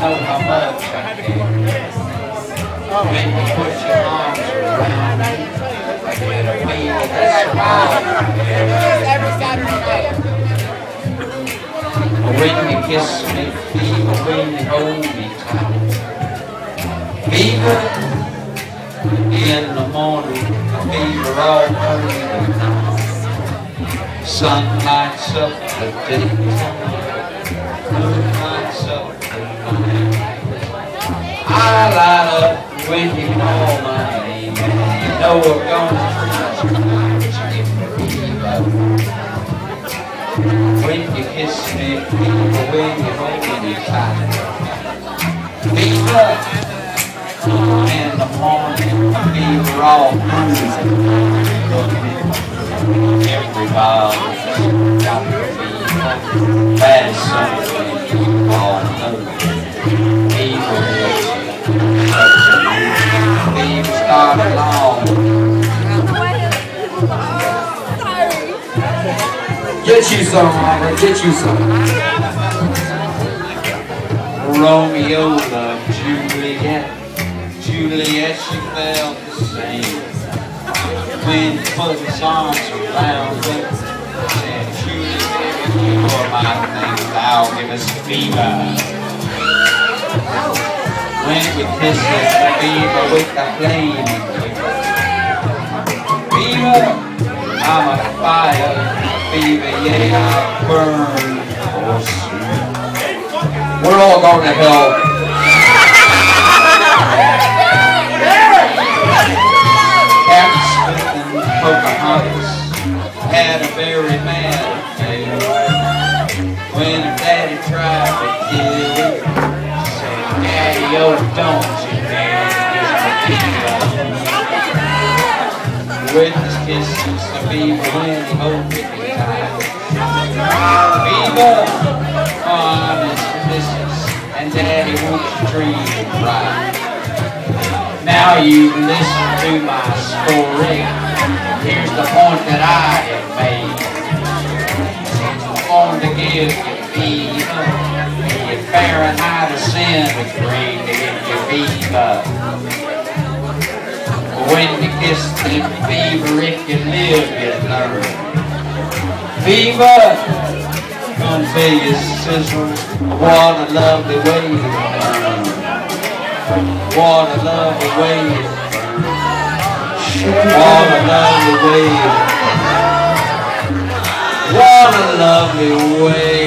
know how much I care. When you put your arms around me, I get a feeling that's wild. Every Saturday night. When you kiss me, fever, when you hold me tight. Fever in the morning, fever all through the night. Sun lights up the daytime, you my name, you know we're gonna treat When you kiss me, when you hold me tight. Fever in the morning, all through. Everybody's got fever, that is something all know. A Get you some, mama, get you some. Romeo loved Juliet. Juliet, she felt the same. When he put his arms around her, said, Julie, baby, you are my thing. Fever. When we kiss the fever with the flame Fever, I'm a fire Fever, yeah, I burn. We're all going to hell. And Pocahontas. Had a very mad affair. When her daddy tried to kill Oh, don't you dare the Witness kisses the beaver when he holds it tight. Beaver, honest missus, and Daddy wants to treat you right. Now you've listened to my story. Here's the point that I have made. I'm to give you fever. Fahrenheit of sin fever. When you kiss the fever, if you live, you learn. Fever, gonna tell you, sister, what a lovely way to burn. What a lovely way. What a lovely way. What a lovely way